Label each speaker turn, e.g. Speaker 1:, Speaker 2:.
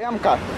Speaker 1: É, cara.